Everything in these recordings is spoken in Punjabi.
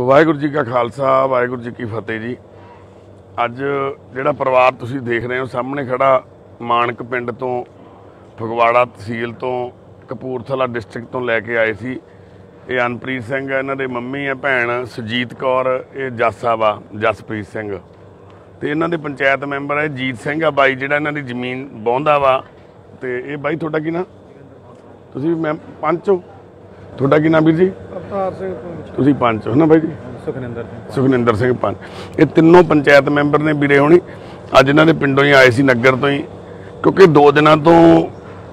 ਵਾਹਿਗੁਰੂ ਜੀ ਕਾ ਖਾਲਸਾ, ਵਾਹਿਗੁਰੂ ਜੀ ਕੀ ਫਤਿਹ ਜੀ। ਅੱਜ ਜਿਹੜਾ ਪਰਿਵਾਰ ਤੁਸੀਂ ਦੇਖ ਰਹੇ ਹੋ, ਸਾਹਮਣੇ ਖੜਾ ਮਾਨਕ ਪਿੰਡ ਤੋਂ, ਫਗਵਾੜਾ ਤਹਿਸੀਲ ਤੋਂ, ਕਪੂਰਥਲਾ ਡਿਸਟ੍ਰਿਕਟ ਤੋਂ ਲੈ ਕੇ ਆਏ ਸੀ। ਇਹ ਅਨਪ੍ਰੀਤ ਸਿੰਘ ਹੈ, ਇਹਨਾਂ ਦੇ ਮੰਮੀ ਹੈ, ਭੈਣ ਸੁਜੀਤ ਕੌਰ, ਇਹ ਜਾਸਾ ਵਾ, ਜਸਪ੍ਰੀਤ ਸਿੰਘ। ਤੇ ਇਹਨਾਂ ਦੇ ਪੰਚਾਇਤ ਮੈਂਬਰ ਹੈ, ਜੀਤ ਸਿੰਘ ਆ ਬਾਈ, ਜਿਹੜਾ ਇਹਨਾਂ ਦੀ ਜ਼ਮੀਨ ਵਾਹੁੰਦਾ ਵਾ। ਤੇ ਇਹ ਬਾਈ, ਤੁਹਾਡਾ ਕੀ ਨਾਂ? ਤੁਸੀਂ ਮੈਂ, ਪੰਚ ਤੁਹਾਡਾ ਕੀ ਨਾਂ ਵੀਰ ਜੀ? ਅਵਤਾਰ ਸਿੰਘ ਤੁਸੀਂ ਪੰਚ ਹੋ ਨਾ ਬਾਈ ਜੀ? ਸੁਖਨਿੰਦਰ ਸਿੰਘ ਸੁਖਨਿੰਦਰ ਸਿੰਘ ਪੰਚ ਇਹ ਤਿੰਨੋਂ ਪੰਚਾਇਤ ਮੈਂਬਰ ਨੇ ਵੀਰੇ ਹੋਣੀ। ਅੱਜ ਇਹਨਾਂ ਦੇ ਪਿੰਡੋਂ ਹੀ ਆਏ ਸੀ ਨਗਰ ਤੋਂ ਹੀ। ਕਿਉਂਕਿ ਦੋ ਦਿਨਾਂ ਤੋਂ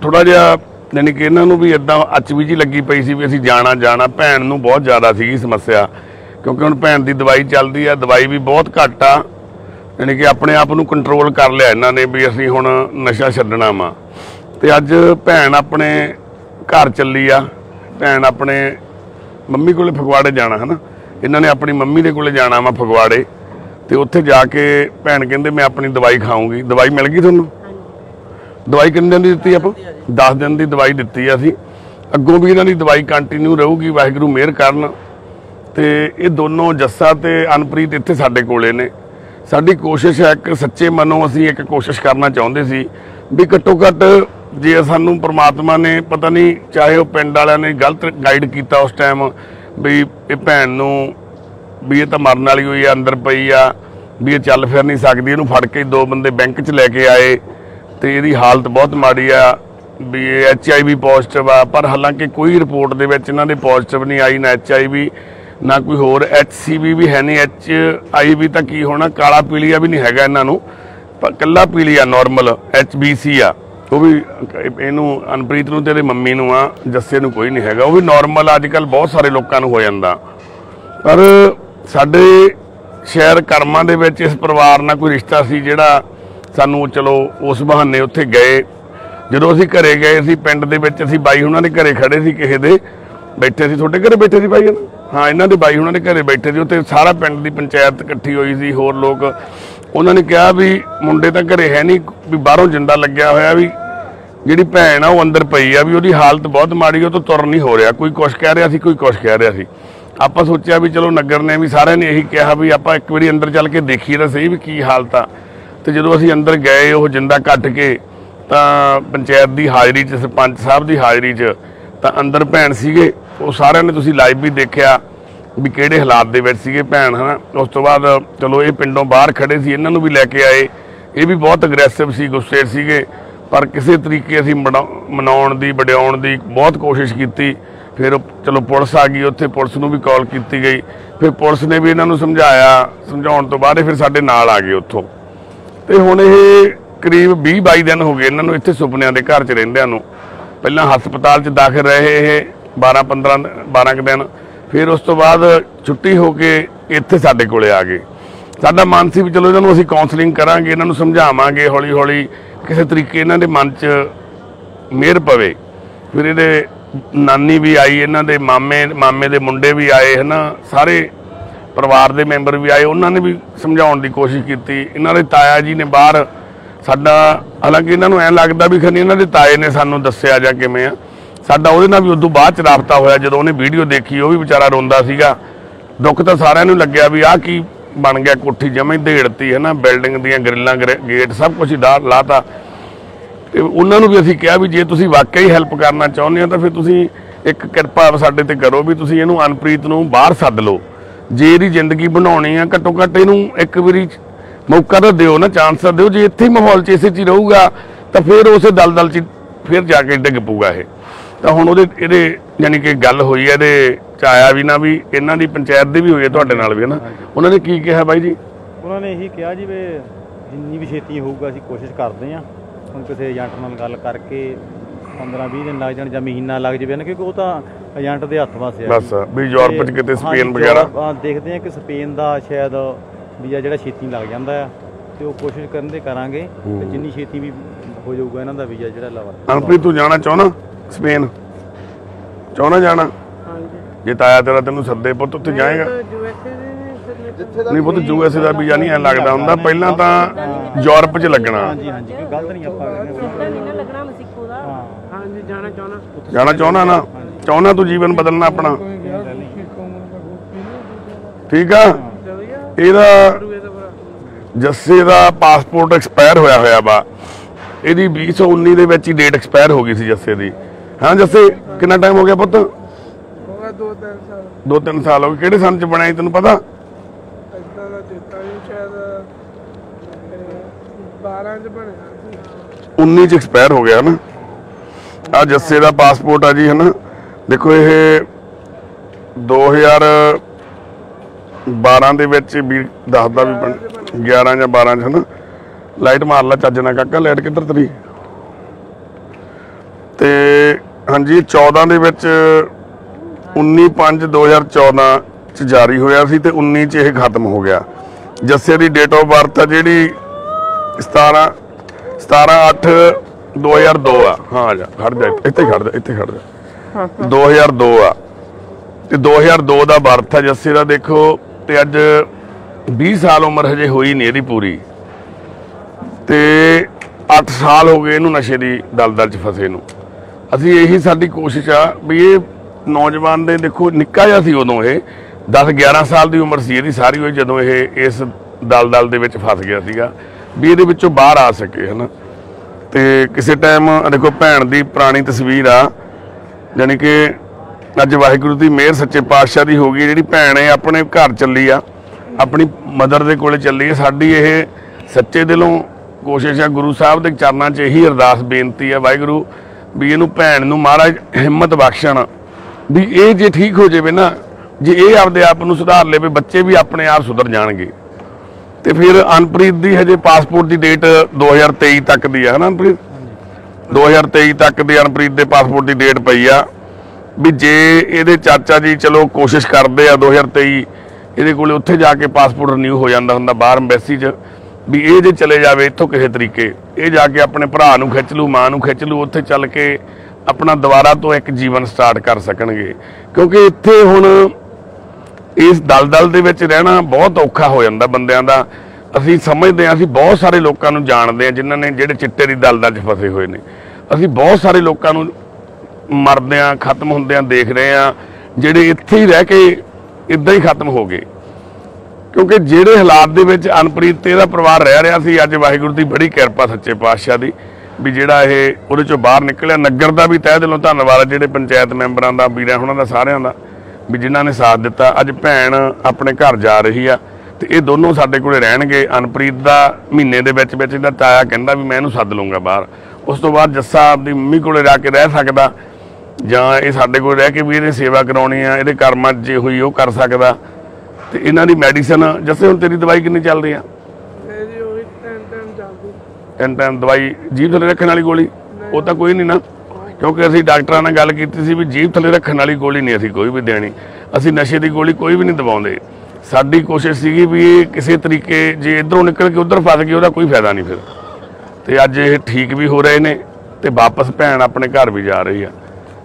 ਥੋੜਾ ਜਿਹਾ ਯਾਨੀ ਕਿ ਇਹਨਾਂ ਨੂੰ ਵੀ ਇਦਾਂ ਅਚਵੀ ਜੀ ਲੱਗੀ ਪਈ ਸੀ ਵੀ ਅਸੀਂ ਜਾਣਾ ਜਾਣਾ। ਭੈਣ ਨੂੰ ਬਹੁਤ ਜ਼ਿਆਦਾ ਸੀਗੀ ਸਮੱਸਿਆ। ਕਿਉਂਕਿ ਹੁਣ ਭੈਣ ਦੀ ਦਵਾਈ ਚੱਲਦੀ ਆ ਦਵਾਈ ਵੀ ਬਹੁਤ ਘੱਟ ਆ। ਯਾਨੀ ਕਿ ਆਪਣੇ ਆਪ ਨੂੰ ਕੰਟਰੋਲ ਕਰ ਲਿਆ ਇਹਨਾਂ ਨੇ ਵੀ ਅਸੀਂ ਹੁਣ ਨਸ਼ਾ ਛੱਡਣਾ ਵਾ। ਤੇ ਅੱਜ ਭੈਣ ਆਪਣੇ ਘਰ ਚੱਲੀ ਆ। ਭੈਣ ਆਪਣੇ ਮੰਮੀ ਕੋਲੇ ਫਗਵਾੜੇ ਜਾਣਾ ਹਨਾ? ਇਹਨਾਂ ਨੇ ਆਪਣੀ ਮੰਮੀ ਦੇ ਕੋਲੇ ਜਾਣਾ ਵਾ ਫਗਵਾੜੇ ਤੇ ਉੱਥੇ ਜਾ ਕੇ ਭੈਣ ਕਹਿੰਦੇ ਮੈਂ ਆਪਣੀ ਦਵਾਈ ਖਾਊਂਗੀ। ਦਵਾਈ ਮਿਲ ਗਈ ਤੁਹਾਨੂੰ? ਦਵਾਈ ਕਿੰਨੇ ਦਿਨ ਦੀ ਦਿੱਤੀ ਆਪਾਂ? 10 ਦਿਨ ਦੀ ਦਵਾਈ ਦਿੱਤੀ ਆ ਅਸੀਂ। ਅੱਗੋਂ ਵੀ ਇਹਨਾਂ ਦੀ ਦਵਾਈ ਕੰਟੀਨਿਊ ਰਹੂਗੀ ਵਾਹਿਗੁਰੂ ਮਿਹਰ ਕਰਨ। ਤੇ ਇਹ ਦੋਨੋਂ ਜੱਸਾ ਤੇ ਅਨਪ੍ਰੀਤ ਇੱਥੇ ਸਾਡੇ ਕੋਲੇ ਨੇ। ਸਾਡੀ ਕੋਸ਼ਿਸ਼ ਹੈ ਕਿ ਸੱਚੇ ਮਨੋਂ ਅਸੀਂ ਇੱਕ ਕੋਸ਼ਿਸ਼ ਕਰਨਾ ਚਾਹੁੰਦੇ ਸੀ ਵੀ ਘੱਟੋ ਘੱਟ ਜੇ ਸਾਨੂੰ ਪ੍ਰਮਾਤਮਾ ਨੇ ਪਤਾ ਨਹੀਂ ਚਾਹੇ ਉਹ ਪਿੰਡ ਵਾਲਿਆਂ ਨੇ ਗਲਤ ਗਾਈਡ ਕੀਤਾ ਉਸ ਟਾਈਮ ਵੀ ਇਹ ਭੈਣ ਨੂੰ ਵੀ ਇਹ ਤਾਂ ਮਰਨ ਵਾਲੀ ਹੋਈ ਆ, ਅੰਦਰ ਪਈ ਆ, ਵੀ ਇਹ ਚੱਲ ਫਿਰ ਨਹੀਂ ਸਕਦੀ, ਇਹਨੂੰ ਫੜ ਕੇ ਦੋ ਬੰਦੇ ਬੈਂਕ 'ਚ ਲੈ ਕੇ ਆਏ ਤੇ ਇਹਦੀ ਹਾਲਤ ਬਹੁਤ ਮਾੜੀ ਆ, ਵੀ ਇਹ ਐਚਆਈਵੀ ਪੋਜ਼ਿਟਿਵ ਆ, ਪਰ ਹਾਲਾਂਕਿ ਕੋਈ ਰਿਪੋਰਟ ਦੇ ਵਿੱਚ ਇਹਨਾਂ ਦੇ ਪੋਜ਼ਿਟਿਵ ਨਹੀਂ ਆਈ, ਨਾ ਐਚਆਈਵੀ ਨਾ ਕੋਈ ਹੋਰ ਐਚਸੀਵੀ ਵੀ ਹੈ ਨਹੀਂ ਐਚਆਈਵੀ ਤਾਂ ਕੀ ਹੋਣਾ, ਕਾਲਾ ਪੀਲੀਆ ਵੀ ਨਹੀਂ ਹੈਗਾ ਇਹਨਾਂ ਨੂੰ, ਪਰ ਕੱਲਾ ਪੀਲੀਆ ਨਾਰਮਲ ਐਚਬੀਸੀ ਆ। ਉਹ ਵੀ ਇਹਨੂੰ, ਅਨਪ੍ਰੀਤ ਨੂੰ ਤੇ ਇਹਦੇ ਮੰਮੀ ਨੂੰ ਆ, ਜੱਸੇ ਨੂੰ ਕੋਈ ਨਹੀਂ ਹੈਗਾ। ਉਹ ਵੀ ਨਾਰਮਲ ਅੱਜ ਕੱਲ ਬਹੁਤ ਸਾਰੇ ਲੋਕਾਂ ਨੂੰ ਹੋ ਜਾਂਦਾ। ਪਰ ਸਾਡੇ ਸ਼ਹਿਰ ਕਰਮਾਂ ਦੇ ਵਿੱਚ ਇਸ ਪਰਿਵਾਰ ਨਾਲ ਕੋਈ ਰਿਸ਼ਤਾ ਸੀ ਜਿਹੜਾ ਸਾਨੂੰ ਚਲੋ ਉਸ ਬਹਾਨੇ ਉੱਥੇ ਗਏ। ਜਦੋਂ ਅਸੀਂ ਘਰੇ ਗਏ ਸੀ, ਪਿੰਡ ਦੇ ਵਿੱਚ ਅਸੀਂ ਬਾਈ ਉਹਨਾਂ ਦੇ ਘਰੇ ਖੜੇ ਸੀ, ਕਿਸੇ ਦੇ ਬੈਠੇ ਸੀ, ਤੁਹਾਡੇ ਘਰੇ ਬੈਠੇ ਸੀ ਬਾਈ ਹਨਾ? ਹਾਂ, ਇਹਨਾਂ ਦੇ ਬਾਈ ਉਹਨਾਂ ਦੇ ਘਰੇ ਬੈਠੇ ਸੀ। ਉੱਥੇ ਸਾਰਾ ਪਿੰਡ ਦੀ ਪੰਚਾਇਤ ਇਕੱਠੀ ਹੋਈ ਸੀ, ਹੋਰ ਲੋਕ ਉਹਨਾਂ ਨੇ ਕਿਹਾ ਵੀ ਮੁੰਡੇ ਤਾਂ ਘਰੇ ਹੈ ਨਹੀਂ, ਵੀ ਬਾਹਰੋਂ ਜਿੰਦਾ ਲੱਗਿਆ ਹੋਇਆ ਵੀ ਜਿਹੜੀ ਭੈਣ ਆ ਉਹ ਅੰਦਰ ਪਈ ਆ, ਵੀ ਉਹਦੀ ਹਾਲਤ ਬਹੁਤ ਮਾੜੀ, ਉਹ ਤੋਂ ਤੁਰ ਨਹੀਂ ਹੋ ਰਿਹਾ। ਕੋਈ ਕੁਛ ਕਹਿ ਰਿਹਾ ਸੀ, ਕੋਈ ਕੁਛ ਕਹਿ ਰਿਹਾ ਸੀ। ਆਪਾਂ ਸੋਚਿਆ ਵੀ ਚਲੋ ਨਗਰ ਨੇ ਵੀ ਸਾਰਿਆਂ ਨੇ ਇਹੀ ਕਿਹਾ ਵੀ ਆਪਾਂ ਇੱਕ ਵਾਰੀ ਅੰਦਰ ਚੱਲ ਕੇ ਦੇਖੀਏ ਤਾਂ ਸਹੀ ਵੀ ਕੀ ਹਾਲਤ ਆ। ਤੇ ਜਦੋਂ ਅਸੀਂ ਅੰਦਰ ਗਏ, ਉਹ ਜਿੰਦਾ ਕੱਟ ਕੇ ਤਾਂ ਪੰਚਾਇਤ ਦੀ ਹਾਜ਼ਰੀ 'ਚ, ਸਰਪੰਚ ਸਾਹਿਬ ਦੀ ਹਾਜ਼ਰੀ 'ਚ ਤਾਂ ਅੰਦਰ ਭੈਣ ਸੀਗੇ। ਉਹ ਸਾਰਿਆਂ ਨੇ ਤੁਸੀਂ ਲਾਈਵ ਵੀ ਦੇਖਿਆ। ਵੀ ਕਿਹੜੇ ਹਾਲਾਤ ਦੇ ਵਿੱਚ ਸੀਗੇ ਭੈਣ, ਹਨਾ? ਉਸ ਤੋਂ ਬਾਅਦ, ਚਲੋ, ਇਹ ਪਿੰਡੋਂ ਬਾਹਰ ਖੜੇ ਸੀ, ਇਹਨਾਂ ਨੂੰ ਵੀ ਲੈ ਕੇ ਆਏ। ਇਹ ਵੀ ਬਹੁਤ ਅਗਰੈਸਿਵ ਸੀ, ਗੁੱਸੇ ਸੀਗੇ। ਪਰ ਕਿਸੇ ਤਰੀਕੇ ਅਸੀਂ ਮਨਾ- ਮਨਾਉਣ ਦੀ, ਵਡਿਆਉਣ ਦੀ ਬਹੁਤ ਕੋਸ਼ਿਸ਼ ਕੀਤੀ। ਫਿਰ ਚਲੋ, ਪੁਲਿਸ ਆ ਗਈ, ਉੱਥੇ ਪੁਲਿਸ ਨੂੰ ਵੀ ਕਾਲ ਕੀਤੀ ਗਈ। ਫਿਰ ਪੁਲਿਸ ਨੇ ਵੀ ਇਹਨਾਂ ਨੂੰ ਸਮਝਾਇਆ। ਸਮਝਾਉਣ ਤੋਂ ਬਾਅਦ ਫਿਰ ਸਾਡੇ ਨਾਲ ਆ ਗਏ ਉੱਥੋਂ। ਤੇ ਹੁਣ ਇਹ ਕਰੀਬ 20 22 ਦਿਨ ਹੋ ਗਏ ਇਹਨਾਂ ਨੂੰ ਇੱਥੇ ਸੁਪਨਿਆਂ ਦੇ ਘਰ 'ਚ ਰਹਿੰਦਿਆਂ ਨੂੰ। ਪਹਿਲਾਂ ਹਸਪਤਾਲ 'ਚ ਦਾਖਲ ਰਹੇ ਇਹ 12 15 12 ਕੁ ਦਿਨ। ਫਿਰ ਉਸ ਤੋਂ ਬਾਅਦ ਛੁੱਟੀ ਹੋ ਕੇ ਇੱਥੇ ਸਾਡੇ ਕੋਲੇ ਆ ਗਏ। ਸਾਡਾ ਮਨ ਸੀ ਵੀ ਚਲੋ ਇਹਨਾਂ ਨੂੰ ਅਸੀਂ ਕਾਉਂਸਲਿੰਗ ਕਰਾਂਗੇ, ਇਹਨਾਂ ਨੂੰ ਸਮਝਾਵਾਂਗੇ ਹੌਲੀ ਹੌਲੀ ਕਿਸੇ ਤਰੀਕੇ ਇਹਨਾਂ ਦੇ ਮਨ 'ਚ ਮਿਹਰ ਪਵੇ। ਫਿਰ ਇਹਦੇ ਨਾਨੀ ਵੀ ਆਈ, ਇਹਨਾਂ ਦੇ ਮਾਮੇ ਮਾਮੇ ਦੇ ਮੁੰਡੇ ਵੀ ਆਏ, ਹਨਾ, ਸਾਰੇ ਪਰਿਵਾਰ ਦੇ ਮੈਂਬਰ ਵੀ ਆਏ, ਉਹਨਾਂ ਨੇ ਵੀ ਸਮਝਾਉਣ ਦੀ ਕੋਸ਼ਿਸ਼ ਕੀਤੀ। ਇਹਨਾਂ ਦੇ ਤਾਇਆ ਜੀ ਨੇ ਬਾਹਰ ਸਾਡਾ, ਹਾਲਾਂਕਿ ਇਹਨਾਂ ਨੂੰ ਐਂ ਲੱਗਦਾ ਵੀ ਖਨੀ ਇਹਨਾਂ ਦੇ ਤਾਏ ਨੇ ਸਾਨੂੰ ਦੱਸਿਆ ਜਾਂ ਕਿਵੇਂ ਆ ਸਾਡਾ ਉਹਦੇ ਨਾਲ ਵੀ ਉਦੋਂ ਬਾਅਦ ਚ ਰਾਬਤਾ ਹੋਇਆ, ਜਦੋਂ ਉਹਨੇ ਵੀਡੀਓ ਦੇਖੀ, ਉਹ ਵੀ ਵਿਚਾਰਾ ਰੋਂਦਾ ਸੀਗਾ। ਦੁੱਖ ਤਾਂ ਸਾਰਿਆਂ ਨੂੰ ਲੱਗਿਆ ਵੀ ਆਹ ਕੀ ਬਣ ਗਿਆ, ਕੋਠੀ ਜਮੇ ਢੇੜਤੀ ਹੈ ਨਾ ਬਿਲਡਿੰਗ ਦੀਆਂ ਗ੍ਰਿਲਾਂ, ਗ੍ਰੇ- ਗੇਟ ਸਭ ਕੁਝ ਹੀ ਡਾ ਲਾਤਾ। ਤੇ ਉਹਨਾਂ ਨੂੰ ਵੀ ਅਸੀਂ ਕਿਹਾ ਵੀ ਜੇ ਤੁਸੀਂ ਵਾਕਈ ਹੈਲਪ ਕਰਨਾ ਚਾਹੁੰਦੇ ਹੋ, ਤਾਂ ਫਿਰ ਤੁਸੀਂ ਇੱਕ ਕਿਰਪਾ ਸਾਡੇ ਤੇ ਕਰੋ ਵੀ ਤੁਸੀਂ ਇਹਨੂੰ ਅਨਪ੍ਰੀਤ ਨੂੰ ਬਾਹਰ ਸੱਦ ਲਓ। ਜੇ ਇਹਦੀ ਜ਼ਿੰਦਗੀ ਬਣਾਉਣੀ ਆ ਘੱਟੋ ਘੱਟ ਇਹਨੂੰ ਇੱਕ ਵਾਰੀ ਮੌਕਾ ਤਾਂ ਦਿਓ ਨਾ ਚਾਂਸ ਤਾਂ ਦਿਓ। ਜੇ ਇੱਥੇ ਹੀ ਮਾਹੌਲ 'ਚ ਇਸੇ 'ਚ ਹੀ ਰਹੂਗਾ, ਤਾਂ ਫਿਰ ਉਸੇ ਦਲਦਲ 'ਚ ਫਿਰ ਜਾ ਕੇ ਡਿੱਗ ਪਊਗਾ ਇਹ। ਤਾਂ ਹੁਣ ਉਹਦੇ ਇਹਦੇ ਯਾਨੀ ਕਿ ਗੱਲ ਹੋਈ ਹੈ ਇਹਦੇ ਚ ਆਇਆ ਵੀ ਨਾ ਵੀ ਇਹਨਾਂ ਦੀ ਪੰਚਾਇਤ ਦੀ ਵੀ ਹੋਈ ਹੈ ਤੁਹਾਡੇ ਨਾਲ ਵੀ ਹੈ ਨਾ? ਉਹਨਾਂ ਨੇ ਕੀ ਕਿਹਾ ਬਾਈ ਜੀ? ਉਹਨਾਂ ਨੇ ਇਹੀ ਕਿਹਾ ਜੀ ਵੀ ਜਿੰਨੀ ਵੀ ਛੇਤੀ ਹੋਊਗਾ ਅਸੀਂ ਕੋਸ਼ਿਸ਼ ਕਰਦੇ ਹਾਂ ਹੁਣ ਕਿਸੇ ਏਜੰਟ ਨਾਲ ਗੱਲ ਕਰਕੇ 15 20 ਦਿਨ ਲੱਗ ਜਾਣ ਜਾਂ ਮਹੀਨਾ ਲੱਗ ਜਾਵੇ ਨਾ ਕਿਉਂਕਿ ਉਹ ਤਾਂ ਏਜੰਟ ਦੇ ਹੱਥ ਵਾਸ ਆ। ਬਸ ਵੀ ਯੂਰਪ 'ਚ ਕਿਤੇ ਸਪੇਨ ਵਗੈਰਾ? ਹਾਂ, ਦੇਖਦੇ ਹਾਂ ਕਿ ਸਪੇਨ ਦਾ ਸ਼ਾਇਦ ਵੀਜ਼ਾ ਜਿਹੜਾ ਛੇਤੀ ਲੱਗ ਜਾਂਦਾ ਆ ਤੇ ਉਹ ਕੋਸ਼ਿਸ਼ ਕਰਨ ਦੇ ਕਰਾਂਗੇ ਤੇ ਜਿੰਨੀ ਛੇਤੀ ਵੀ ਹੋ ਜਾਊਗਾ ਇਹਨਾਂ ਦਾ ਵੀਜ਼ਾ ਜਿਹੜਾ ਲਵਾ। ਅਨਪ੍ਰੀਤ ਤੂੰ ਜਾਣਾ ਚਾਹਣਾ ਸਪੇਨ ਚਾਹਣਾ ਜਾਣਾ? ਜੇ ਤਾਇਆ ਤੇਰਾ ਤੈਨੂੰ ਸੱਦੇ ਪੁੱਤ ਉੱਥੇ ਜਾਏਗਾ। ਨਹੀਂ ਪੁੱਤ ਯੂਐਸਏ ਦਾ ਵੀਜ਼ਾ ਨਹੀਂ ਐ ਲੱਗਦਾ ਹੁੰਦਾ। ਪਹਿਲਾਂ ਤਾਂ ਯੂਰਪ 'ਚ ਲੱਗਣਾ। ਹਾਂਜੀ ਹਾਂਜੀ ਕੋਈ ਗਲਤ ਨਹੀਂ ਆਪਾਂ ਲੱਗਣਾ ਮਸਿੱਕੋ ਦਾ। ਹਾਂ। ਹਾਂਜੀ ਜਾਣਾ ਚਾਹਣਾ ਜਾਣਾ ਚਾਹਣਾ ਨਾ। ਚਾਹਣਾ ਤੂੰ ਜੀਵਨ ਬਦਲਣਾ ਆਪਣਾ। ਠੀਕ ਆ? ਇਹਦਾ ਜੱਸੇ ਦਾ ਪਾਸਪੋਰਟ ਐਕਸਪਾਇਰ ਹੋਇਆ ਹੋਇਆ ਵਾ। ਇਹਦੀ 2019 ਦੇ ਵਿੱਚ ਹੀ ਡੇਟ ਐਕਸਪਾਇਰ ਹੋ ਗਈ ਸੀ ਜੱਸੇ ਦੀ। ਹਾਂ ਜੱਸੇ ਕਿੰਨਾ ਟਾਈਮ ਹੋ ਗਿਆ ਪੁੱਤ? ਹੋਗਾ ਦੋ ਤਿੰਨ ਸਾਲ। ਦੋ ਤਿੰਨ ਸਾਲ ਹੋ ਗਏ। ਕਿਹੜੇ ਸੰਨ ਚ ਬਣਾਈ ਤੈਨੂੰ ਪਤਾ? ਇਦਾਂ ਦਾ ਦਿੱਤਾ ਜੀ ਸ਼ਾਇਦ 12 ਚ ਬਣਿਆ। ਸੀ 19 ਚ ਐਕਸਪਾਇਰ ਹੋ ਗਿਆ ਨਾ। ਆ ਜੱਸੇ ਦਾ ਪਾਸਪੋਰਟ ਆ ਜੀ ਹਨਾ। ਦੇਖੋ ਇਹ 2012 ਦੇ ਵਿੱਚ ਵੀ ਦੱਸਦਾ ਵੀ ਬਣ- 11 ਜਾਂ 12 ਚ ਹਨਾ। ਲਾਈਟ ਮਾਰ ਲਾ ਚੱਜ ਨਾਲ ਕਾਕਾ ਲਾਈਟ ਕਿੱਧਰ ਤਰੀ? ਤੇ ਹਾਂਜੀ 14 ਦੇ ਵਿੱਚ 19 5 2014 ਚ ਜਾਰੀ ਹੋਇਆ ਸੀ ਤੇ 19 ਚ ਇਹ ਖਤਮ ਹੋ ਗਿਆ। ਜੱਸੇ ਦੀ ਡੇਟ ਆਫ ਬਰਥ ਆ ਜਿਹੜੀ 17 17 8 2002 ਆ। ਹਾਂ ਆ ਜਾ, ਖੜ ਜਾ, ਇੱਥੇ ਖੜ ਜਾ, ਇੱਥੇ ਖੜ ਜਾ। 2002 ਆ। ਤੇ 2002 ਦਾ ਬਰਥ ਆ ਜੱਸੇ ਦਾ, ਦੇਖੋ, ਤੇ ਅੱਜ 20 ਸਾਲ ਉਮਰ ਹਜੇ ਹੋਈ ਨਹੀਂ ਇਹਦੀ ਪੂਰੀ। ਤੇ 8 ਸਾਲ ਹੋ ਗਏ ਇਹਨੂੰ ਨਸ਼ੇ ਦੀ ਦਲਦਲ 'ਚ ਫਸੇ ਨੂੰ। ਅਸੀਂ ਇਹੀ ਸਾਡੀ ਕੋਸ਼ਿਸ਼ ਆ ਵੀ ਇਹ ਨੌਜਵਾਨ ਦੇ ਦੇਖੋ, ਨਿੱਕਾ ਜਿਹਾ ਸੀ ਉਦੋਂ ਇਹ। 10 11 ਸਾਲ ਦੀ ਉਮਰ ਸੀ ਇਹਦੀ, ਸਾਰੀ ਹੋਈ ਜਦੋਂ ਇਹ ਇਸ ਦਲਦਲ ਦੇ ਵਿੱਚ ਫਸ ਗਿਆ ਸੀਗਾ। ਵੀ ਇਹਦੇ ਵਿੱਚੋਂ ਬਾਹਰ ਆ ਸਕੇ, ਹਨਾ। ਤੇ ਕਿਸੇ ਟਾਈਮ ਦੇਖੋ, ਭੈਣ ਦੀ ਪੁਰਾਣੀ ਤਸਵੀਰ ਆ ਯਾਨੀ ਕਿ ਅੱਜ ਵਾਹਿਗੁਰੂ ਦੀ ਮਿਹਰ ਸੱਚੇ ਪਾਤਸ਼ਾਹ ਦੀ ਹੋ ਗਈ, ਜਿਹੜੀ ਭੈਣ ਹੈ ਆਪਣੇ ਘਰ ਚੱਲੀ ਆ, ਆਪਣੀ ਮਦਰ ਦੇ ਕੋਲੇ ਚੱਲੀ ਹੈ ਸਾਡੀ ਇਹ ਸੱਚੇ ਦਿਲੋਂ ਕੋਸ਼ਿਸ਼ ਆ, ਗੁਰੂ ਸਾਹਿਬ ਦੇ ਚਰਨਾਂ 'ਚ ਇਹੀ ਅਰਦਾਸ ਬੇਨਤੀ ਆ, ਵਾਹਿਗੁਰੂ ਵੀ ਇਹਨੂੰ ਭੈਣ ਨੂੰ ਮਹਾਰਾਜ ਹਿੰਮਤ ਬਖਸ਼ਣ ਵੀ ਇਹ ਜੇ ਠੀਕ ਹੋ ਜਾਵੇ ਨਾ, ਜੇ ਇਹ ਆਪਦੇ ਆਪ ਨੂੰ ਸੁਧਾਰ ਲਵੇ ਬੱਚੇ ਵੀ ਆਪਣੇ ਆਪ ਸੁਧਰ ਜਾਣਗੇ। ਤੇ ਫਿਰ ਅਨਪ੍ਰੀਤ ਦੀ ਹਜੇ ਪਾਸਪੋਰਟ ਦੀ ਡੇਟ 2023 ਤੱਕ ਦੀ ਹੈ ਹਨਾ ਅਨਪ੍ਰੀਤ? 2023 ਤੱਕ ਦੀ ਅਨਪ੍ਰੀਤ ਦੇ ਪਾਸਪੋਰਟ ਦੀ ਡੇਟ ਪਈ ਆ। ਵੀ ਜੇ ਇਹਦੇ ਚਾਚਾ ਜੀ ਚਲੋ ਕੋਸ਼ਿਸ਼ ਕਰਦੇ ਆ 2023 ਇਹਦੇ ਕੋਲੇ ਉੱਥੇ ਜਾ ਕੇ ਪਾਸਪੋਰਟ ਰਿਨਿਊ ਹੋ ਜਾਂਦਾ ਹੁੰਦਾ, ਬਾਹਰ ਐਮਬੈਸੀ 'ਚ। ਵੀ ਇਹ ਜੇ ਚਲੇ ਜਾਵੇ ਇੱਥੋਂ ਕਿਸੇ ਤਰੀਕੇ, ਇਹ ਜਾ ਕੇ ਆਪਣੇ ਭਰਾ ਨੂੰ ਖਿੱਚ ਲੂ, ਮਾਂ ਨੂੰ ਖਿੱਚ ਲੂ, ਉੱਥੇ ਚੱਲ ਕੇ ਆਪਣਾ ਦੁਬਾਰਾ ਤੋਂ ਇੱਕ ਜੀਵਨ ਸਟਾਰਟ ਕਰ ਸਕਣਗੇ। ਕਿਉਂਕਿ ਇੱਥੇ ਹੁਣ ਇਸ ਦਲਦਲ ਦੇ ਵਿੱਚ ਰਹਿਣਾ ਬਹੁਤ ਔਖਾ ਹੋ ਜਾਂਦਾ ਬੰਦਿਆਂ ਦਾ। ਅਸੀਂ ਸਮਝਦੇ ਹਾਂ, ਅਸੀਂ ਬਹੁਤ ਸਾਰੇ ਲੋਕਾਂ ਨੂੰ ਜਾਣਦੇ ਹਾਂ ਜਿਨ੍ਹਾਂ ਨੇ ਜਿਹੜੇ ਚਿੱਟੇ ਦੀ ਦਲਦਲ 'ਚ ਫਸੇ ਹੋਏ ਨੇ। ਅਸੀਂ ਬਹੁਤ ਸਾਰੇ ਲੋਕਾਂ ਨੂੰ ਮਰਦਿਆਂ ਖਤਮ ਹੁੰਦਿਆਂ ਦੇਖ ਰਹੇ ਹਾਂ, ਜਿਹੜੇ ਇੱਥੇ ਹੀ ਰਹਿ ਕੇ ਇਦਾਂ ਹੀ ਖਤਮ ਹੋ ਗਏ। ਕਿਉਂਕਿ ਜਿਹੜੇ ਹਾਲਾਤ ਦੇ ਵਿੱਚ ਅਨਪ੍ਰੀਤ ਤੇ ਇਹਦਾ ਪਰਿਵਾਰ ਰਹਿ ਰਿਹਾ ਸੀ, ਅੱਜ ਵਾਹਿਗੁਰੂ ਦੀ ਬੜੀ ਕਿਰਪਾ ਸੱਚੇ ਪਾਤਸ਼ਾਹ ਦੀ ਵੀ ਜਿਹੜਾ ਇਹ ਉਹਦੇ ਚੋਂ ਬਾਹਰ ਨਿਕਲਿਆ। ਨਗਰ ਦਾ ਵੀ ਤਹਿ ਦਿਲੋਂ ਧੰਨਵਾਦ ਜਿਹੜੇ ਪੰਚਾਇਤ ਮੈਂਬਰਾਂ ਦਾ, ਵੀਰਾਂ, ਉਹਨਾਂ ਦਾ, ਸਾਰਿਆਂ ਦਾ ਵੀ ਜਿਨ੍ਹਾਂ ਨੇ ਸਾਥ ਦਿੱਤਾ। ਅੱਜ ਭੈਣ ਆਪਣੇ ਘਰ ਜਾ ਰਹੀ ਆ ਤੇ ਇਹ ਦੋਨੋਂ ਸਾਡੇ ਕੋਲੇ ਰਹਿਣਗੇ। ਅਨਪ੍ਰੀਤ ਦਾ ਮਹੀਨੇ ਦੇ ਵਿੱਚ ਵਿੱਚ ਇਹਦਾ ਤਾਇਆ ਕਹਿੰਦਾ ਵੀ ਮੈਂ ਇਹਨੂੰ ਸੱਦ ਲੂੰਗਾ ਬਾਹਰ। ਉਸ ਤੋਂ ਬਾਅਦ ਜੱਸਾ ਆਪਦੀ ਮੰਮੀ ਕੋਲੇ ਜਾ ਕੇ ਰਹਿ ਸਕਦਾ ਜਾਂ ਇਹ ਸਾਡੇ ਕੋਲ ਰਹਿ ਕੇ ਵੀ ਇਹਨੇ ਸੇਵਾ ਕਰਾਉਣੀ ਆ, ਇਹਦੇ ਕਰਮਾਂ 'ਚ ਜੇ ਹੋਈ ਉਹ ਕਰ ਸਕਦਾ। ਤੇ ਇਹਨਾਂ ਦੀ ਮੈਡੀਸਨ ਜੱਸੇ ਹੁਣ ਤੇਰੀ ਦਵਾਈ ਕਿੰਨੀ ਚੱਲ ਰਹੀ ਆ? ਮੇਰੀ ਉਹੀ ਤਿੰਨ ਤਿੰਨ ਚੱਲਦੀ। ਤਿੰਨ ਟਾਈਮ ਦਵਾਈ ਜੀਭ ਥੱਲੇ ਰੱਖਣ ਵਾਲੀ ਗੋਲੀ? ਉਹ ਤਾਂ ਕੋਈ ਨਹੀਂ ਨਾ। ਕਿਉਂਕਿ ਅਸੀਂ ਡਾਕਟਰਾਂ ਨਾਲ ਗੱਲ ਕੀਤੀ ਸੀ ਵੀ ਜੀਭ ਥੱਲੇ ਰੱਖਣ ਵਾਲੀ ਗੋਲੀ ਨਹੀਂ ਅਸੀਂ ਕੋਈ ਵੀ ਦੇਣੀ। ਅਸੀਂ ਨਸ਼ੇ ਦੀ ਗੋਲੀ ਕੋਈ ਵੀ ਨਹੀਂ ਦਵਾਉਂਦੇ ਸਾਡੀ ਕੋਸ਼ਿਸ਼ ਸੀਗੀ ਵੀ ਇਹ ਕਿਸੇ ਤਰੀਕੇ ਜੇ ਇਧਰੋਂ ਨਿਕਲ ਕੇ ਉਧਰ ਫਸ ਗਈ ਉਹਦਾ ਕੋਈ ਫਾਇਦਾ ਨਹੀਂ ਫਿਰ। ਤੇ ਅੱਜ ਇਹ ਠੀਕ ਵੀ ਹੋ ਰਹੇ ਨੇ ਤੇ ਵਾਪਸ ਭੈਣ ਆਪਣੇ ਘਰ ਵੀ ਜਾ ਰਹੀ ਆ।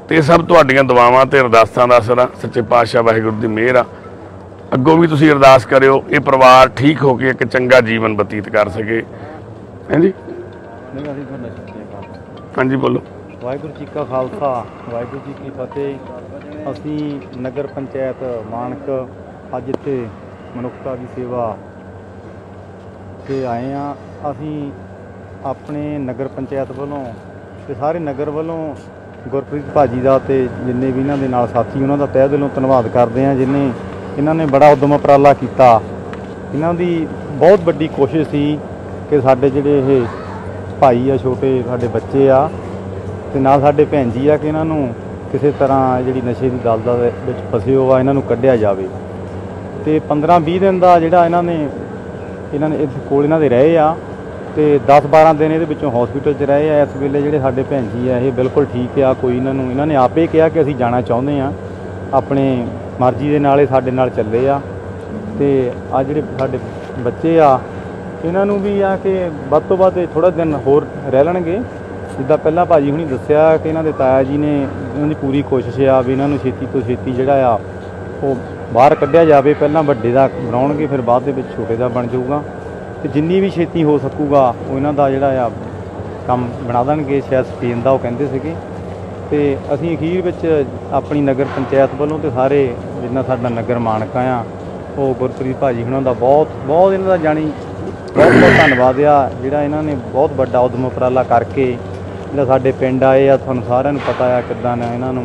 ਤੇ ਇਹ ਸਭ ਤੁਹਾਡੀਆਂ ਦੁਆਵਾਂ ਤੇ ਅਰਦਾਸਾਂ ਦਾ ਅਸਰ ਆ। ਸੱਚੇ ਪਾਤਸ਼ਾਹ ਵਾਹਿਗੁਰੂ ਦੀ ਮਿਹਰ ਆ। ਅੱਗੋਂ ਵੀ ਤੁਸੀਂ ਅਰਦਾਸ ਕਰਿਓ, ਇਹ ਪਰਿਵਾਰ ਠੀਕ ਹੋ ਕੇ ਇੱਕ ਚੰਗਾ ਜੀਵਨ ਬਤੀਤ ਕਰ ਸਕੇ। ਹਾਂਜੀ? ਨਹੀਂ ਅਸੀਂ ਹਾਂਜੀ, ਬੋਲੋ। ਵਾਹਿਗੁਰੂ ਜੀ ਕਾ ਖਾਲਸਾ, ਵਾਹਿਗੁਰੂ ਜੀ ਕੀ ਫਤਿਹ। ਅਸੀਂ ਨਗਰ ਪੰਚਾਇਤ ਮਾਨਕ ਅੱਜ ਇੱਥੇ ਮਨੁੱਖਤਾ ਦੀ ਸੇਵਾ ਤੇ ਆਏ ਆ ਅਸੀਂ ਆਪਣੇ ਨਗਰ ਪੰਚਾਇਤ ਵੱਲੋਂ ਤੇ ਸਾਰੇ ਨਗਰ ਵੱਲੋਂ ਗੁਰਪ੍ਰੀਤ ਭਾਜੀ ਦਾ ਤੇ ਜਿੰਨੇ ਵੀ ਇਹਨਾਂ ਦੇ ਨਾਲ ਸਾਥੀ, ਉਹਨਾਂ ਦਾ ਤਹਿ ਦਿਲੋਂ ਧੰਨਵਾਦ ਕਰਦੇ ਆ ਜਿਨੇ ਇਹਨਾਂ ਨੇ ਬੜਾ ਉਦਮ ਉਪਰਾਲਾ ਕੀਤਾ। ਇਹਨਾਂ ਦੀ ਬਹੁਤ ਵੱਡੀ ਕੋਸ਼ਿਸ਼ ਸੀ ਕਿ ਸਾਡੇ ਜਿਹੜੇ ਇਹ ਭਾਈ ਆ, ਛੋਟੇ ਸਾਡੇ ਬੱਚੇ ਆ ਤੇ ਨਾਲ ਸਾਡੇ ਭੈਣ ਜੀ ਆ ਕਿ ਇਹਨਾਂ ਨੂੰ ਕਿਸੇ ਤਰ੍ਹਾਂ ਜਿਹੜੀ ਨਸ਼ੇ ਦੀ ਦਲਦਲ ਦੇ ਵਿੱਚ ਫਸੇ ਹੋ ਇਹਨਾਂ ਨੂੰ ਕੱਢਿਆ ਜਾਵੇ। ਤੇ 15 20 ਦਿਨ ਦਾ ਜਿਹੜਾ ਇਹਨਾਂ ਨੇ ਇਹਨਾਂ ਨੇ ਇਸ ਕੋਲ ਇਹਨਾਂ ਦੇ ਰਹੇ ਆ ਤੇ 10 12 ਦਿਨ ਇਹਦੇ ਵਿੱਚੋਂ ਹਸਪੀਟਲ 'ਚ ਰਹੇ ਆ। ਇਸ ਵੇਲੇ ਜਿਹੜੇ ਸਾਡੇ ਭੈਣ ਜੀ ਆ, ਇਹ ਬਿਲਕੁਲ ਠੀਕ ਆ। ਕੋਈ ਇਹਨਾਂ ਨੂੰ, ਇਹਨਾਂ ਨੇ ਆਪੇ ਕਿਹਾ ਕਿ ਅਸੀਂ ਜਾਣਾ ਚਾਹੁੰਦੇ ਆ। ਆਪਣੇ ਮਰਜ਼ੀ ਦੇ ਨਾਲ ਇਹ ਸਾਡੇ ਨਾਲ ਚੱਲੇ ਆ। ਤੇ ਆ ਜਿਹੜੇ ਸਾਡੇ ਬੱਚੇ ਆ, ਇਹਨਾਂ ਨੂੰ ਵੀ ਆ ਕਿ ਵੱਧ ਤੋਂ ਵੱਧ ਥੋੜਾ ਦਿਨ ਹੋਰ ਰਹਿ ਲੈਣਗੇ। ਜਿੱਦਾਂ ਪਹਿਲਾਂ ਭਾਜੀ ਹੁਣੀ ਦੱਸਿਆ ਕਿ ਇਹਨਾਂ ਦੇ ਤਾਇਆ ਜੀ ਨੇ ਇਹਨਾਂ ਦੀ ਪੂਰੀ ਕੋਸ਼ਿਸ਼ ਆ ਵੀ ਇਹਨਾਂ ਨੂੰ ਛੇਤੀ ਤੋਂ ਛੇਤੀ ਜਿਹੜਾ ਆ, ਉਹ ਬਾਹਰ ਕੱਢਿਆ ਜਾਵੇ। ਪਹਿਲਾਂ ਵੱਡੇ ਦਾ ਬਣਾਉਣਗੇ, ਫਿਰ ਬਾਅਦ ਦੇ ਵਿੱਚ ਛੋਟੇ ਦਾ ਬਣ ਜਾਊਗਾ। ਤੇ ਜਿੰਨੀ ਵੀ ਛੇਤੀ ਹੋ ਸਕੂਗਾ, ਉਹ ਇਹਨਾਂ ਦਾ ਜਿਹੜਾ ਆ ਕੰਮ ਬਣਾ ਦੇਣਗੇ, ਸ਼ਾਇਦ ਸਪੇਨ ਦਾ ਉਹ ਕਹਿੰਦੇ ਸੀਗੇ। ਤੇ ਅਸੀਂ ਅਖੀਰ ਵਿੱਚ ਆਪਣੀ ਨਗਰ ਪੰਚਾਇਤ ਵੱਲੋਂ ਤੇ ਸਾਰੇ ਜਿੰਨਾ ਸਾਡਾ ਨਗਰ ਮਾਨਕਾ ਆ, ਉਹ ਗੁਰਪ੍ਰੀਤ ਭਾਜੀ ਹੁਣਾਂ ਦਾ ਬਹੁਤ ਬਹੁਤ ਇਹਨਾਂ ਦਾ ਜਾਣੀ ਬਹੁਤ ਬਹੁਤ ਧੰਨਵਾਦ ਆ, ਜਿਹੜਾ ਇਹਨਾਂ ਨੇ ਬਹੁਤ ਵੱਡਾ ਉਦਮ ਉਪਰਾਲਾ ਕਰਕੇ ਜਿਹੜਾ ਸਾਡੇ ਪਿੰਡ ਆਏ ਆ, ਤੁਹਾਨੂੰ ਸਾਰਿਆਂ ਨੂੰ ਪਤਾ ਆ ਕਿੱਦਾਂ ਨਾ ਇਹਨਾਂ ਨੂੰ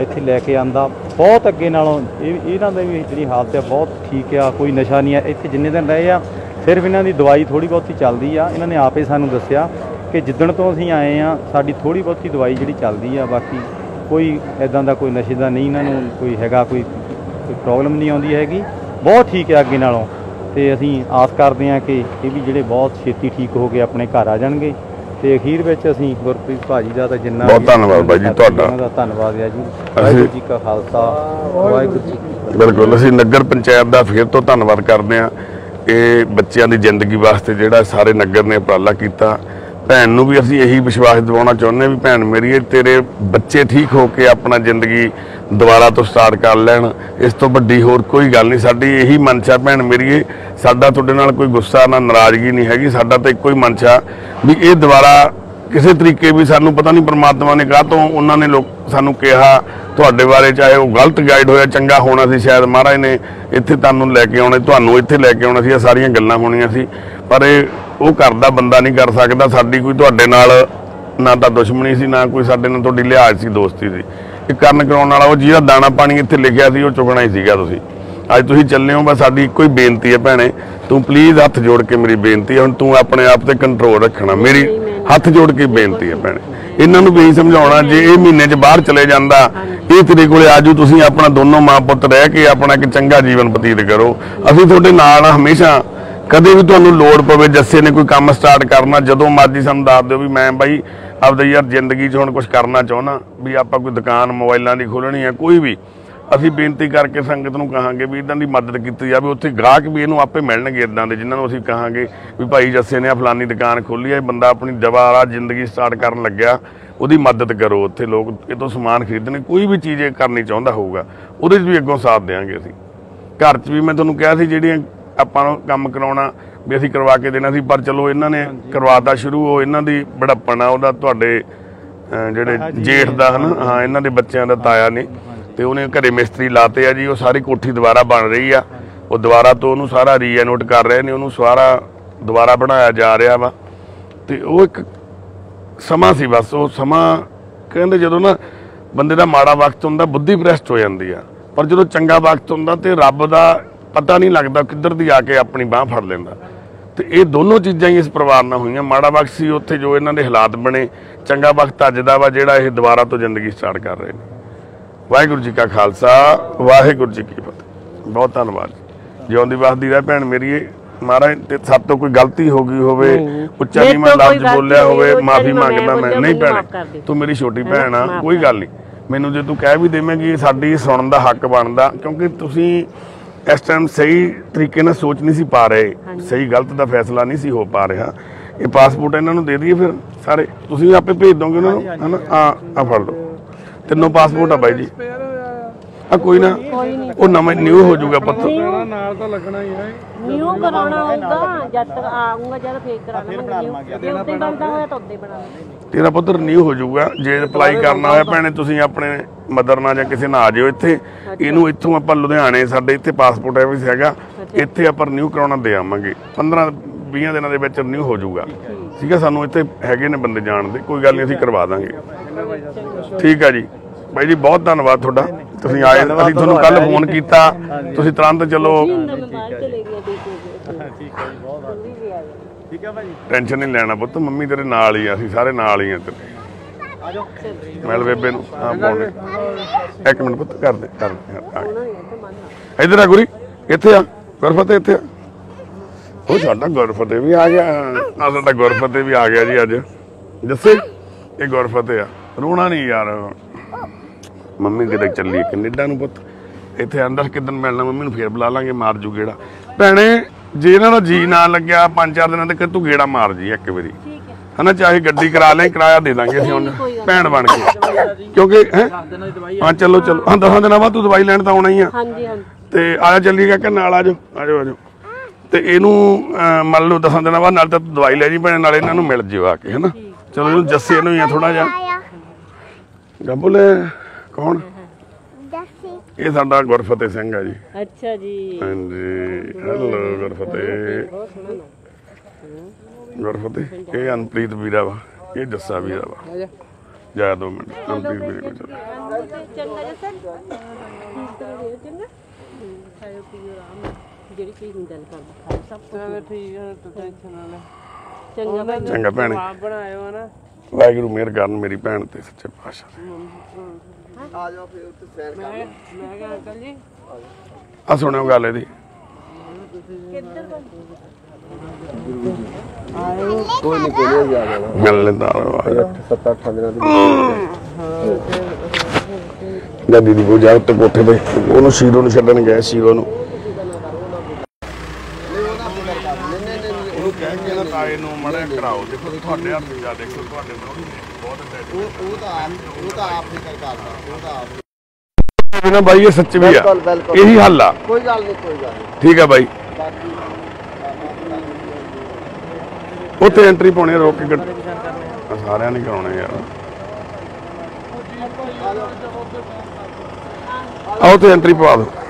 ਇੱਥੇ ਲੈ ਕੇ ਆਂਦਾ। ਬਹੁਤ ਅੱਗੇ ਨਾਲੋਂ ਇਹਨਾਂ ਦੀ ਵੀ ਜਿਹੜੀ ਹਾਲਤ ਆ, ਬਹੁਤ ਠੀਕ ਆ, ਕੋਈ ਨਸ਼ਾ ਨਹੀਂ ਆ। ਇੱਥੇ ਜਿੰਨੇ ਦਿਨ ਰਹੇ ਆ, ਸਿਰਫ ਇਹਨਾਂ ਦੀ ਦਵਾਈ ਥੋੜੀ ਬਹੁਤੀ ਚੱਲਦੀ ਆ। ਇਹਨਾਂ ਨੇ ਆਪੇ ਸਾਨੂੰ ਦੱਸਿਆ ਕਿ ਜਿੱਦਣ ਤੋਂ ਅਸੀਂ ਆਏ ਆ ਸਾਡੀ ਥੋੜੀ ਬਹੁਤੀ ਦਵਾਈ ਜਿਹੜੀ ਚੱਲਦੀ ਆ ਬਾਕੀ ਕੋਈ ਐਦਾਂ ਦਾ ਕੋਈ ਨਸ਼ੇ ਦਾ ਨਹੀਂ ਇਹਨਾਂ ਨੂੰ ਕੋਈ ਹੈਗਾ ਕੋਈ ਕੋਈ ਪ੍ਰੋਬਲਮ ਨਹੀਂ ਆਉਂਦੀ ਹੈਗੀ। ਬਹੁਤ ਠੀਕ ਹੈ ਅੱਗੇ ਨਾਲੋਂ। ਤੇ ਅਸੀਂ ਆਸ ਕਰਦੇ ਹਾਂ ਕਿ ਇਹ ਵੀ ਜਿਹੜੇ ਬਹੁਤ ਛੇਤੀ ਠੀਕ ਹੋ ਕੇ ਆਪਣੇ ਘਰ ਆ ਜਾਣਗੇ। ਤੇ ਅਖੀਰ ਵਿੱਚ ਅਸੀਂ ਗੁਰਪ੍ਰੀਤ ਭਾਜੀ ਦਾ ਤਾਂ ਜਿੰਨਾ ਬਹੁਤ ਧੰਨਵਾਦ ਬਾਈ ਜੀ ਤੁਹਾਡਾ। ਉਹਨਾਂ ਦਾ ਧੰਨਵਾਦ ਹੈ ਜੀ। ਵਾਹਿਗੁਰੂ ਜੀ ਕਾ ਖਾਲਸਾ ਵਾਹਿਗੁਰੂ ਜੀ ਕੀ ਬਿਲਕੁਲ ਅਸੀਂ ਨਗਰ ਪੰਚਾਇਤ ਦਾ ਫਿਰ ਤੋਂ ਧੰਨਵਾਦ ਕਰਦੇ ਹਾਂ। ਇਹ ਬੱਚਿਆਂ ਦੀ ਜ਼ਿੰਦਗੀ ਵਾਸਤੇ ਜਿਹੜਾ ਸਾਰੇ ਨਗਰ ਨੇ ਉਪਰਾਲਾ ਕੀਤਾ ਭੈਣ ਨੂੰ ਵੀ ਅਸੀਂ ਇਹੀ ਵਿਸ਼ਵਾਸ ਦਿਵਾਉਣਾ ਚਾਹੁੰਦੇ ਵੀ ਭੈਣ ਮੇਰੀ ਤੇਰੇ ਬੱਚੇ ਠੀਕ ਹੋ ਕੇ ਆਪਣਾ ਜ਼ਿੰਦਗੀ ਦੁਬਾਰਾ ਤੋਂ ਸਟਾਰਟ ਕਰ ਲੈਣ। ਇਸ ਤੋਂ ਵੱਡੀ ਹੋਰ ਕੋਈ ਗੱਲ ਨਹੀਂ। ਸਾਡੀ ਇਹੀ ਮਨਸ਼ਾ ਭੈਣ ਮੇਰੀ ਸਾਡਾ ਤੁਹਾਡੇ ਨਾਲ ਕੋਈ ਗੁੱਸਾ ਨਾ ਨਾਰਾਜ਼ਗੀ ਨਹੀਂ ਹੈਗੀ। ਸਾਡਾ ਤਾਂ ਇੱਕੋ ਹੀ ਮਨਸ਼ਾ ਵੀ ਇਹ ਦੁਬਾਰਾ ਕਿਸੇ ਤਰੀਕੇ ਵੀ ਸਾਨੂੰ ਪਤਾ ਨਹੀਂ ਪਰਮਾਤਮਾ ਨੇ ਕਾਹ ਤੋਂ ਉਹਨਾਂ ਨੇ ਲੋਕ ਸਾਨੂੰ ਕਿਹਾ ਤੁਹਾਡੇ ਬਾਰੇ, ਚਾਹੇ ਉਹ ਗਲਤ ਗਾਈਡ ਹੋਇਆ, ਚੰਗਾ ਹੋਣਾ ਸੀ ਸ਼ਾਇਦ ਮਹਾਰਾਜ ਨੇ ਇੱਥੇ ਤੁਹਾਨੂੰ ਲੈ ਕੇ ਆਉਣੇ, ਤੁਹਾਨੂੰ ਇੱਥੇ ਲੈ ਕੇ ਆਉਣਾ ਸੀ, ਇਹ ਸਾਰੀਆਂ ਗੱਲਾਂ ਹੋਣੀਆਂ ਸੀ। ਪਰ ਇਹ ਉਹ ਘਰ ਦਾ ਬੰਦਾ ਨਹੀਂ ਕਰ ਸਕਦਾ ਸਾਡੀ ਕੋਈ ਤੁਹਾਡੇ ਨਾਲ ਨਾ ਤਾਂ ਦੁਸ਼ਮਣੀ ਸੀ ਨਾ ਕੋਈ ਸਾਡੇ ਨਾਲ ਤੁਹਾਡੀ ਲਿਹਾਜ਼ ਸੀ ਦੋਸਤੀ ਸੀ। ਇਹ ਕਰਨ ਕਰਾਉਣ ਵਾਲਾ ਉਹ ਜਿਹਦਾ ਦਾਣਾ ਪਾਣੀ ਇੱਥੇ ਲਿਖਿਆ ਸੀ ਉਹ ਚੁਗਣਾ ਹੀ ਸੀਗਾ ਤੁਸੀਂ। ਅੱਜ ਤੁਸੀਂ ਚੱਲੇ ਹੋ ਬਸ ਸਾਡੀ ਇੱਕੋ ਹੀ ਬੇਨਤੀ ਹੈ ਭੈਣੇ ਤੂੰ ਪਲੀਜ਼ ਹੱਥ ਜੋੜ ਕੇ ਮੇਰੀ ਬੇਨਤੀ ਹੈ ਹੁਣ ਤੂੰ ਆਪਣੇ ਆਪ ਤੇ ਕੰਟਰੋਲ ਰੱਖਣਾ। ਮੇਰੀ ਹੱਥ ਜੋੜ ਕੇ ਬੇਨਤੀ ਹੈ ਭੈਣੇ। ਇਹਨਾਂ ਨੂੰ ਵੀ ਸਮਝਾਉਣਾ ਜੇ ਇਹ ਮਹੀਨੇ 'ਚ ਬਾਹਰ ਚਲੇ ਜਾਂਦਾ ਇਹ ਤੇਰੇ ਕੋਲੇ ਆਜੂ ਤੁਸੀਂ ਆਪਣਾ ਦੋਨੋਂ ਮਾਂ ਪੁੱਤ ਰਹਿ ਕੇ ਆਪਣਾ ਇੱਕ ਚੰਗਾ ਜੀਵਨ ਬਤੀਤ ਕਰੋ। ਅਸੀਂ ਤੁਹਾਡੇ ਨਾਲ ਹਮੇਸ਼ਾ ਕਦੇ ਵੀ ਤੁਹਾਨੂੰ ਲੋੜ ਪਵੇ ਜੱਸੇ ਨੇ ਕੋਈ ਕੰਮ ਸਟਾਰਟ ਕਰਨਾ, ਜਦੋਂ ਮਰਜ਼ੀ ਸਾਨੂੰ ਦੱਸ ਦਿਓ ਵੀ ਮੈਂ ਬਾਈ ਆਪਦਾ ਯਾਰ ਜ਼ਿੰਦਗੀ 'ਚ ਹੁਣ ਕੁਝ ਕਰਨਾ ਚਾਹੁੰਦਾ, ਵੀ ਆਪਾਂ ਕੋਈ ਦੁਕਾਨ ਮੋਬਾਈਲਾਂ ਦੀ ਖੋਲਣੀ ਹੈ ਕੋਈ ਵੀ। ਅਸੀਂ ਬੇਨਤੀ ਕਰਕੇ ਸੰਗਤ ਨੂੰ ਕਹਾਂਗੇ ਵੀ ਇਦਾਂ ਦੀ ਮਦਦ ਕੀਤੀ ਜਾਵੇ, ਉੱਥੇ ਗਾਹਕ ਵੀ ਇਹਨੂੰ ਆਪੇ ਮਿਲਣਗੇ ਇਦਾਂ ਦੇ, ਜਿਨ੍ਹਾਂ ਨੂੰ ਅਸੀਂ ਕਹਾਂਗੇ ਵੀ ਭਾਈ ਜੱਸੇ ਨੇ ਆ ਫਲਾਨੀ ਦੁਕਾਨ ਖੋਲੀ ਹੈ ਇਹ ਬੰਦਾ ਆਪਣੀ ਦੁਬਾਰਾ ਜ਼ਿੰਦਗੀ ਸਟਾਰਟ ਕਰਨ ਲੱਗਿਆ, ਉਹਦੀ ਮਦਦ ਕਰੋ ਉੱਥੇ, ਲੋਕ ਇਹ ਤੋਂ ਸਮਾਨ ਖਰੀਦਣੇ, ਕੋਈ ਵੀ ਚੀਜ਼ ਇਹ ਕਰਨੀ ਚਾਹੁੰਦਾ ਹੋਊਗਾ, ਉਹਦੇ 'ਚ ਵੀ ਅੱਗੋਂ ਸਾਥ ਦੇਵਾਂਗੇ ਅਸੀਂ। ਘਰ 'ਚ ਵੀ ਮੈਂ ਤੁਹਾਨੂੰ ਕਿਹਾ ਸੀ, ਜਿਹੜੀਆਂ ਆਪਾਂ ਨੂੰ ਕੰਮ ਕਰਾਉਣਾ ਵੀ ਅਸੀਂ ਕਰਵਾ ਕੇ ਦੇਣਾ ਸੀ ਪਰ ਚਲੋ ਇਹਨਾਂ ਨੇ ਕਰਵਾਤਾ ਸ਼ੁਰੂ ਉਹ ਇਹਨਾਂ ਦੀ ਬੜੱਪਣ ਆ ਉਹਦਾ ਤੁਹਾਡੇ ਜਿਹੜੇ ਜੇਠ ਦਾ ਹਨਾ ਹਾਂ ਇਹਨਾਂ ਦੇ ਬੱਚਿਆਂ ਦਾ ਤਾਇਆ ਨੇ। ਤੇ ਉਹਨੇ ਘਰੇ ਮਿਸਤਰੀ ਲਾਤੇ ਆ ਜੀ ਉਹ ਸਾਰੀ ਕੋਠੀ ਦੁਬਾਰਾ ਬਣ ਰਹੀ ਆ। ਉਹ ਦੁਬਾਰਾ ਤੋਂ ਉਹਨੂੰ ਸਾਰਾ ਰੀਐਨੋਟ ਕਰ ਰਹੇ ਨੇ ਉਹਨੂੰ ਸਾਰਾ ਦੁਬਾਰਾ ਬਣਾਇਆ ਜਾ ਰਿਹਾ ਵਾ। ਤੇ ਉਹ ਇੱਕ ਸਮਾਂ ਸੀ ਬਸ ਉਹ ਸਮਾਂ ਕਹਿੰਦੇ ਜਦੋਂ ਨਾ ਬੰਦੇ ਦਾ ਮਾੜਾ ਵਕਤ ਹੁੰਦਾ ਬੁੱਧੀ ਭ੍ਰਸ਼ਟ ਹੋ ਜਾਂਦੀ ਆ। ਪਰ ਜਦੋਂ ਚੰਗਾ ਵਕਤ ਹੁੰਦਾ ਤੇ ਰੱਬ ਦਾ ਪਤਾ ਨਹੀਂ ਲੱਗਦਾ ਕਿੱਧਰ ਦੀ ਆ ਕੇ ਆਪਣੀ ਬਾਹ ਫੜ ਲੈਂਦਾ। ਤੇ ਇਹ ਦੋਨੋਂ ਚੀਜ਼ਾਂ ਹੀ ਇਸ ਪਰਿਵਾਰ ਨਾਲ ਹੋਈਆਂ। ਮਾੜਾ ਵਕਤ ਸੀ ਉੱਥੇ ਜੋ ਇਹਨਾਂ ਦੇ ਹਾਲਾਤ ਬਣੇ ਚੰਗਾ ਵਕਤ ਅੱਜ ਦਾ ਵਾ ਜਿਹੜਾ ਇਹ ਦੁਬਾਰਾ ਤੋਂ ਜ਼ਿੰਦਗੀ ਸਟਾਰਟ ਕਰ ਰਹੇ ਨੇ। ਵਾਹਿਗੁਰੂ ਜੀ ਕਾ ਖਾਲਸਾ ਵਾਹਿਗੁਰੂ ਜੀ ਕੀ ਫਤਿਹ। ਬਹੁਤ ਧੰਨਵਾਦ ਜਿਉਂਦੀ ਵਸਦੀ ਰਹਿ ਭੈਣ ਮੇਰੀ ਇਹ ਮਹਾਰਾਜ ਤੇ ਸਭ ਤੋਂ ਕੋਈ ਗਲਤੀ ਹੋ ਗਈ ਹੋਵੇ ਉੱਚਾ ਕੋਈ ਲਫ਼ਜ਼ ਬੋਲਿਆ ਹੋਵੇ ਮਾਫੀ ਮੰਗਦਾ ਮੈਂ। ਨਹੀਂ ਭੈਣੇ। ਤੂੰ ਮੇਰੀ ਛੋਟੀ ਭੈਣ ਆ ਕੋਈ ਗੱਲ ਨਹੀਂ। ਮੈਨੂੰ ਜੇ ਤੂੰ ਕਹਿ ਵੀ ਦੇਵੇਂਗੀ ਸਾਡੀ ਸੁਣਨ ਦਾ ਹੱਕ ਬਣਦਾ ਕਿਉਂਕਿ ਤੁਸੀਂ ਇਸ ਟਾਈਮ ਸਹੀ ਤਰੀਕੇ ਨਾਲ ਸੋਚ ਨਹੀਂ ਸੀ ਪਾ ਰਹੇ। ਸਹੀ ਗਲਤ ਦਾ ਫੈਸਲਾ ਨਹੀਂ ਸੀ ਹੋ ਪਾ ਰਿਹਾ। ਇਹ ਪਾਸਪੋਰਟ ਇਹਨਾਂ ਨੂੰ ਦੇ ਦਈਏ ਫਿਰ ਸਾਰੇ। ਤੁਸੀਂ ਆਪੇ ਭੇਜ ਦੋਗੇ ਉਹਨਾਂ ਨੂੰ ਹਨਾ? ਆ ਆ ਫੜ ਲਓ। ਤਿੰਨੋਂ ਪਾਸਪੋਰਟ ਆ ਬਾਈ ਜੀ। ਆ। ਕੋਈ ਨਾ। ਉਹ ਨਵਾਂ ਨਿਊ ਹੋ ਜਾਊਗਾ ਪੁੱਤ। ਕਹਿਣਾ ਨਾਲ ਤਾਂ ਲੱਗਣਾ ਹੀ ਹੈ। ਨਿਊ ਕਰਾਉਣਾ ਹੋਊਗਾ ਜਦ ਤੱਕ ਆਉਂਗਾ ਜਦ ਫੇਕ ਕਰਾਣਾ ਨਿਊ ਜੇ ਉੱਤੇ ਬਣਦਾ ਹੋਇਆ ਤਾਂ ਉੱਤੇ ਬਣਾ ਲਾਂਗੇ ਤੇਰਾ ਪੁੱਤ ਰਿਨਿਊ ਹੋ ਜਾਊਗਾ ਜੇ ਅਪਲਾਈ ਕਰਨਾ ਹੋਇਆ ਭੈਣੇ ਤੁਸੀਂ ਆਪਣੇ ਮਦਰ ਨਾਲ ਜਾਂ ਕਿਸੇ ਨਾਲ ਆ ਜਿਓ ਇੱਥੇ। ਇਹਨੂੰ ਇੱਥੋਂ ਆਪਾਂ ਲੁਧਿਆਣੇ ਸਾਡੇ ਇੱਥੇ ਪਾਸਪੋਰਟ ਆਫਿਸ ਹੈਗਾ। ਇੱਥੇ ਆਪਾਂ ਰਿਨਿਊ ਕਰਾਉਣਾ ਦੇ ਆਵਾਂਗੇ। 15 20 ਦਿਨਾਂ ਦੇ ਵਿੱਚ ਰਿਨਿਊ ਹੋ ਜਾਊਗਾ। ਠੀਕ ਹੈ ਸਾਨੂੰ ਇੱਥੇ ਹੈਗੇ ਨੇ ਬੰਦੇ ਜਾਣਦੇ ਕੋਈ ਗੱਲ ਨਹੀਂ ਅਸੀਂ ਕਰਵਾ ਦਾਂਗੇ। ਠੀਕ ਹੈ ਜੀ। ਬਾਈ ਜੀ ਬਹੁਤ ਧੰਨਵਾਦ ਤੁਹਾਡਾ। ਤੁਸੀਂ ਆਏ ਅਸੀਂ ਤੁਹਾਨੂੰ ਕੱਲ ਫੋਨ ਕੀਤਾ। ਤੁਸੀਂ ਤੁਰੰਤ ਚਲੋ ਮੈਂ ਬਾਹਰ ਚਲੇ ਗਿਆ ਦੇਖ ਕੇ ਠੀਕ ਹੈ ਜੀ ਬਹੁਤ ਮੰਮੀ ਵੀ ਆ ਗਈ ਠੀਕ ਹੈ ਭਾਜੀ ਟੈਨਸ਼ਨ ਨਹੀਂ ਲੈਣਾ ਪੁੱਤ ਮੰਮੀ ਤੇਰੇ ਨਾਲ ਹੀ ਆ ਅਸੀਂ ਸਾਰੇ ਨਾਲ ਹੀ ਆ ਤੇਰੇ। ਮਿਲ ਬੇਬੇ ਨੂੰ ਹਾਂ ਪਾਉਣੇ ਇੱਕ ਮਿੰਟ ਪੁੱਤ ਕਰ ਦੇ ਕਰ ਦੇ, ਇੱਧਰ ਆ ਗੁਰੀ ਇੱਥੇ ਆ ਗੁਰਫਤਿਹ ਇੱਥੇ ਆ। ਉਹ ਸਾਡਾ ਗੁਰਫਤਿਹ ਵੀ ਆ ਗਿਆ ਆ ਸਾਡਾ ਗੁਰਫਤਿਹ ਵੀ ਆ ਗਿਆ ਜੀ ਅੱਜ। ਜੱਸੇ ਇਹ ਗੁਰਫਤਿਹ ਆ। ਰੋਣਾ ਨਹੀਂ ਯਾਰ। ਮੰਮੀ ਕਿਤੇ ਚੱਲੀ ਕੈਨੇਡਾ ਨੂੰ ਪੁੱਤ। ਇੱਥੇ ਅੰਦਰ ਕਿਦਨ ਮਿਲਣਾ ਮੰਮੀ ਨੂੰ ਫੇਰ ਬੁਲਾ ਲਾਂਗੇ ਮਾਰ ਜੂ ਗੇੜਾ। ਭੈਣੇ ਜੇ ਇਹਨਾਂ ਦਾ ਜੀ ਨਾ ਲੱਗਿਆ ਪੰਜ ਚਾਰ ਦਿਨਾਂ ਤੱਕ ਤੂੰ ਗੇੜਾ ਮਾਰ ਜੀ ਇੱਕ ਵਾਰੀ। ਠੀਕ ਹੈ ਹਨਾ ਚਾਹੇ ਗੱਡੀ ਕਰਾ ਲੈ ਕਿਰਾਇਆ ਦੇ ਦਾਂਗੇ ਅਸੀਂ ਹੁਣ ਭੈਣ ਬਣ ਕੇ। ਕਿਉਂਕਿ ਹੈ? ਹਾਂ ਚਲੋ ਚਲੋ। ਹਾਂ ਦਸਾਂ ਦਿਨਾਂ ਬਾਅਦ ਤੂੰ ਦਵਾਈ ਲੈਣ ਤਾਂ ਆਉਣਾ ਹੀ ਆ। ਹਾਂਜੀ ਹਾਂਜੀ। ਤੇ ਆ ਜਾ ਚੱਲੀਏ ਕਿ ਨਾਲ ਆ ਜਾ ਆ ਜਾ ਆ ਜਾ ਤੇ ਇਹਨੂੰ ਮੰਨ ਲਓ ਦਸਾਂ ਦਿਨਾਂ ਬਾਅਦ ਨਾਲ ਤਾਂ ਦਵਾਈ ਲੈ ਜੀ ਭੈਣ ਨਾਲ ਇਹਨਾਂ ਨੂੰ ਮਿਲ ਜਿਓ ਆ ਕੇ ਹਨਾ। ਚਲੋ ਇਹਨੂੰ ਜੱਸੇ ਨੂੰ ਹੀ ਆ ਥੋੜਾ ਜਿਹਾ। ਗੱਬੁਲੇ ਕੌਣ? ਇਹ ਸਾਡਾ ਗੁਰਫਤਿਹ ਸਿੰਘ ਆ ਜੀ। ਅੱਛਾ ਜੀ। ਹਾਂਜੀ। ਹੈਲੋ ਗੁਰਫਤਿਹ। ਗੁਰਫਤਿਹ ਇਹ ਅਨਪ੍ਰੀਤ ਵੀਰਾ ਵਾ ਇਹ ਜੱਸਾ ਵੀਰਾ ਵਾ। ਜਾ ਦੋ ਮਿੰਟ ਅਨਪ੍ਰੀਤ ਵੀਰੇ ਕੋਲ ਚੱਲ। ਚੰਗਾ ਜੀ ਸਰ ਚੰਗਾ ਖਾਓ ਪੀਓ ਆਰਾਮ ਨਾਲ। ਜਿਹੜੀ ਚੀਜ਼ ਨੂੰ ਦਿਲ ਕਰਦਾ ਖਾਓ ਸਭ ਕੁਝ ਚਲ ਠੀਕ ਹੈ ਤੂੰ ਟੈਨਸ਼ਨ ਨਾ ਲੈ ਚੰਗਾ ਭਾਈ ਚੰਗਾ ਭੈਣੇ। ਬਣਾਇਓ ਹੈ ਨਾ ਵਾਹਿਗੁਰੂ ਮਿਹਰ ਕਰਨ ਮੇਰੀ ਭੈਣ ਤੇ ਸੱਚੇ ਪਾਤਸ਼ਾਹ ਮੈਂ ਮੈਂ ਕਿਹਾ ਅੰਕਲ ਜੀ ਆ ਸੁਣਿਓ ਗੱਲ ਇਹਦੀ ਮਿਲ ਲੈਂਦਾ ਸੱਤ ਅੱਠ ਦਿਨਾਂ ਦੀ ਗੱਡੀ ਦੀ ਕੋ ਜਾ ਉੱਤੇ ਕੋਠੇ ਤੇ। ਉਹਨੂੰ ਸ਼ੀਰੋ ਨੂੰ ਛੱਡਣ ਗਏ ਸ਼ੀਰੋ ਨੂੰ। ਉਹਨੂੰ ਕਹਿ ਕੇ ਨਾ ਤਾਏ ਨੂੰ ਮੜਿਆ ਕਰਾਓ ਦੇਖੋ ਤੁਹਾਡੇ ਹੱਥ ਜਾ ਦੇਖੋ ਤੁਹਾਡੇ ਬਹੁਤ ਉਹ ਤਾਂ ਆਪ ਉਹ ਤਾਂ ਆਪ ਨਹੀਂ ਕਰ ਕਰਦਾ ਉਹ ਤਾਂ ਆਪ ਨਾ ਬਾਈ ਇਹ ਸੱਚ ਵੀ ਆ। ਬਿਲਕੁਲ, ਬਿਲਕੁਲ। ਇਹੀ ਹੱਲ ਆ। ਕੋਈ ਗੱਲ ਨਹੀਂ ਕੋਈ ਗੱਲ ਨਹੀਂ। ਠੀਕ ਆ ਬਾਈ। ਉੱਥੇ ਐਂਟਰੀ ਪਾਉਣੀ ਰੋਕ ਕੇ ਸਾਰਿਆਂ ਨੇ ਕਰਾਉਣੇ ਯਾਰ। ਆਓ ਤੇ ਐਂਟਰੀ ਪਵਾ ਦਿਓ।